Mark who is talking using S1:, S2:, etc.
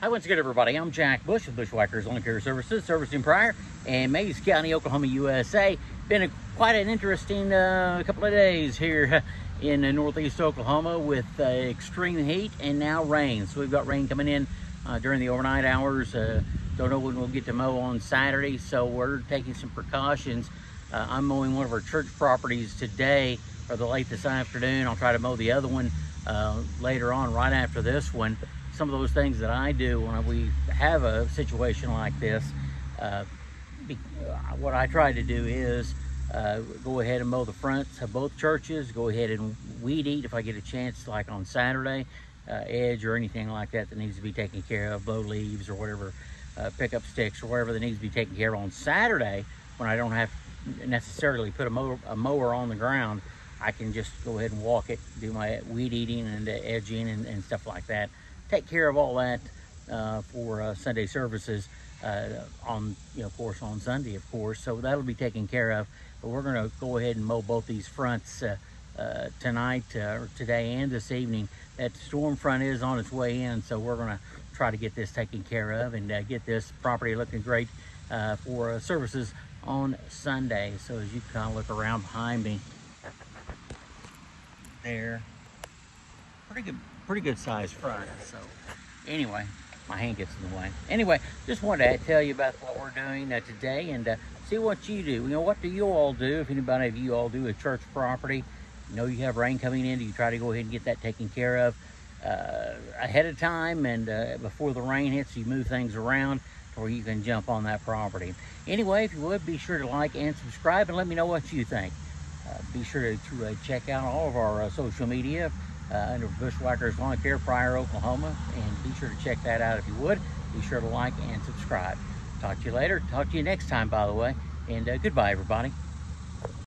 S1: Hi, once again, everybody. I'm Jack Bush of Bushwhackers Lawn Care Services, servicing Pryor and Mayes County, Oklahoma, USA. Been a, quite an interesting uh, couple of days here in uh, northeast Oklahoma with uh, extreme heat and now rain. So we've got rain coming in uh, during the overnight hours. Uh, don't know when we'll get to mow on Saturday, so we're taking some precautions. Uh, I'm mowing one of our church properties today or the late this afternoon. I'll try to mow the other one uh, later on, right after this one. Some of those things that I do when we have a situation like this, uh, be, uh, what I try to do is uh, go ahead and mow the fronts of both churches, go ahead and weed eat if I get a chance, like on Saturday, uh, edge or anything like that that needs to be taken care of, blow leaves or whatever, pick up sticks or whatever that needs to be taken care of on Saturday when I don't have necessarily put a mower, a mower on the ground. I can just go ahead and walk it, do my weed eating and edging and, and stuff like that. Take care of all that uh, for uh, Sunday services uh, on, you know, of course, on Sunday, of course. So that'll be taken care of. But we're going to go ahead and mow both these fronts uh, uh, tonight, uh, or today and this evening. That storm front is on its way in, so we're going to try to get this taken care of and get this property looking great for services on Sunday. So as you kind of look around behind me, there. Pretty good, pretty good size front. So anyway, my hand gets in the way. Anyway, just wanted to tell you about what we're doing uh, today and uh, see what you do. You know, what do you all do? If anybody of you all do a church property, you know you have rain coming in, do you try to go ahead and get that taken care of uh, ahead of time and uh, before the rain hits, you move things around or you can jump on that property. Anyway, if you would, be sure to like and subscribe and let me know what you think. Uh, be sure to, uh, check out all of our uh, social media under Bushwhackers Lawn Care, Pryor, Oklahoma, and be sure to check that out if you would. Be sure to like and subscribe. Talk to you later. Talk to you next time, by the way. And goodbye, everybody.